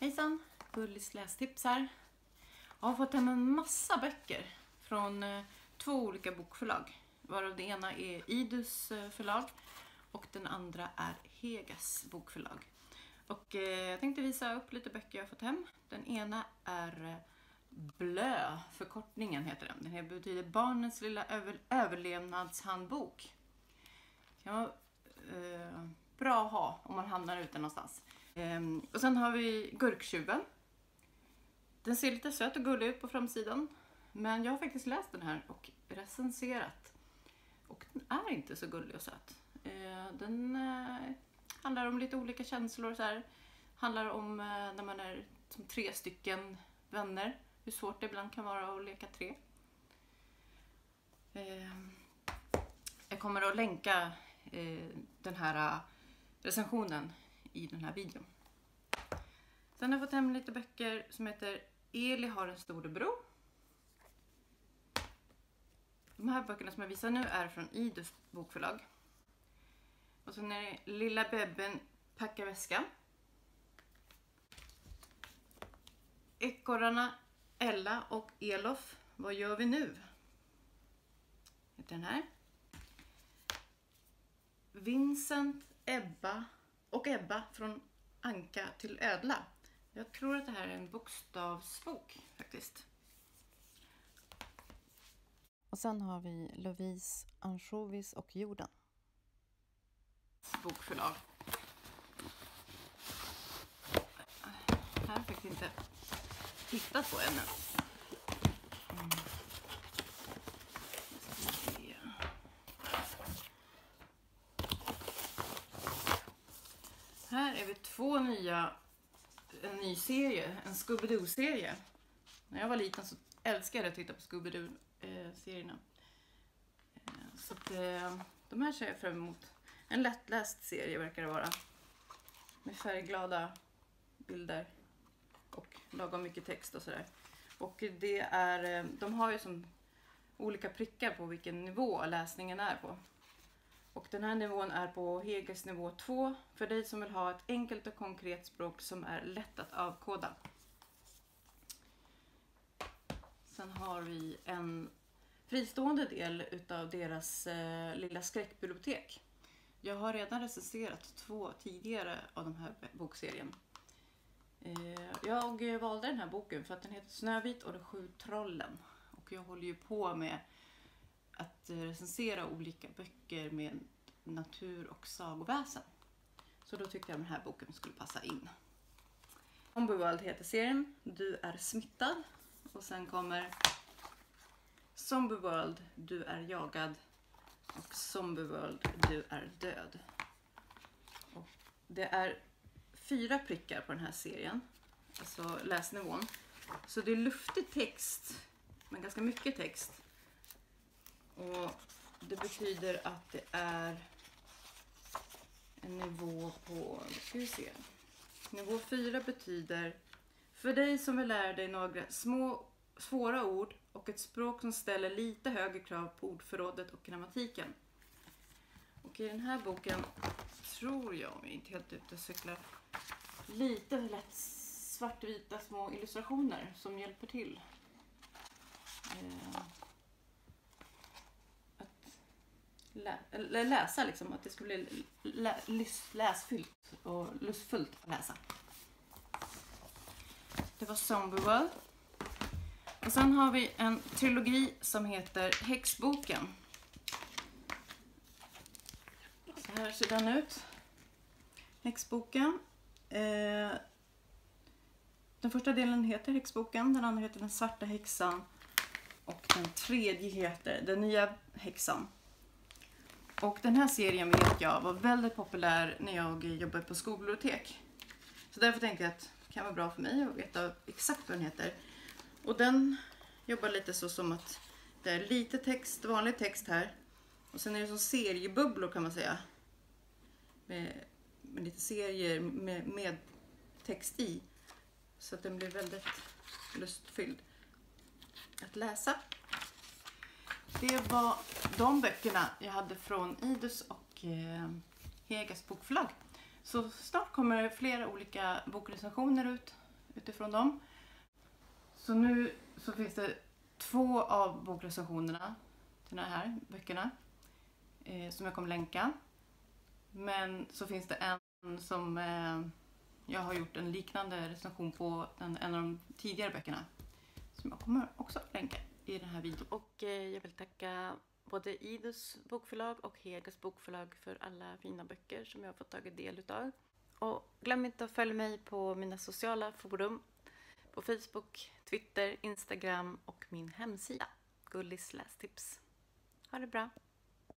Hejsan! Gullis lästips här. Jag har fått hem en massa böcker från eh, två olika bokförlag. Varav det ena är Idus eh, förlag och den andra är Hegas bokförlag. Och eh, jag tänkte visa upp lite böcker jag har fått hem. Den ena är Blö, förkortningen heter den. Den här betyder Barnens lilla över överlevnadshandbok. kan vara eh, bra att ha om man hamnar ute någonstans. Ehm, och sen har vi Gurktjuven. Den ser lite söt och gullig ut på framsidan. Men jag har faktiskt läst den här och recenserat. Och den är inte så gullig och söt. Eh, den eh, handlar om lite olika känslor. Så här. Handlar om eh, när man är som tre stycken vänner. Hur svårt det ibland kan vara att leka tre. Ehm, jag kommer att länka eh, den här eh, recensionen i den här videon. Sen har jag fått hem lite böcker som heter Eli har en storebror. De här böckerna som jag visar nu är från Idus bokförlag. Och sen är det Lilla Bebben packar väskan. Ekorrarna Ella och Elof, vad gör vi nu? Heter den här. Vincent, Ebba och Ebba från Anka till Ödla. Jag tror att det här är en bokstavsbok faktiskt. Och sen har vi Lovise, Ansjovis och jorden. Bokförlag. Här har jag faktiskt inte tittat på ännu. Mm. Ska vi se. Här är vi två nya, en ny serie, en Scooby-Doo-serie. När jag var liten så älskade jag att titta på Scooby-Doo-serierna. Eh, eh, så att, eh, de här ser jag fram emot. En lättläst serie verkar det vara. Med färgglada bilder och lagom mycket text och sådär. Och det är, de har ju som olika prickar på vilken nivå läsningen är på. Och den här nivån är på Heges nivå 2 för dig som vill ha ett enkelt och konkret språk som är lätt att avkoda. Sen har vi en fristående del utav deras eh, lilla skräckbibliotek. Jag har redan recenserat två tidigare av de här bokserien. Eh, jag valde den här boken för att den heter Snövit och de sju trollen. Och jag håller ju på med att eh, recensera olika böcker med natur och sagoväsen. Så då tyckte jag den här boken skulle passa in. Zombieworld heter serien. Du är smittad. Och sen kommer Zombie World, du är jagad. Och Zombie World, du är död. Och det är fyra prickar på den här serien. Alltså läsnivån. Så det är luftig text, men ganska mycket text. Och det betyder att det är en nivå på, nu ska vi se. Nivå 4 betyder för dig som vill lära dig några små svåra ord och ett språk som ställer lite högre krav på ordförrådet och grammatiken. Och i den här boken tror jag, om jag inte är helt ute och cyklar, lite lätt svartvita små illustrationer som hjälper till. Eh, att lä läsa liksom, att det ska bli lä läsfyllt och lustfullt att läsa. Det var Zombie World. Och sen har vi en trilogi som heter Häxboken. Så här ser den ut. Häxboken. Eh, den första delen heter Häxboken, den andra heter Den svarta häxan och den tredje heter Den nya häxan. Och den här serien vet jag var väldigt populär när jag jobbade på skolbibliotek. Så därför tänkte jag att det kan vara bra för mig att veta exakt vad den heter. Och den jobbar lite så som att det är lite text, vanlig text här. Och sen är det som seriebubblor kan man säga. Med, med lite serier med, med text i. Så att den blir väldigt lustfylld att läsa. Det var de böckerna jag hade från Idus och eh, Hegas bokförlag. Så snart kommer det flera olika bokrecensioner ut utifrån dem. Så nu så finns det två av bokrecensionerna till de här böckerna eh, som jag kommer länka. Men så finns det en som eh, jag har gjort en liknande recension på den, en av de tidigare böckerna som jag kommer också länka i den här videon. Och eh, jag vill tacka både Idus bokförlag och Hegas bokförlag för alla fina böcker som jag har fått tagit del utav. Och glöm inte att följa mig på mina sociala forum på Facebook, Twitter, Instagram och min hemsida Gullis lästips. Ha det bra!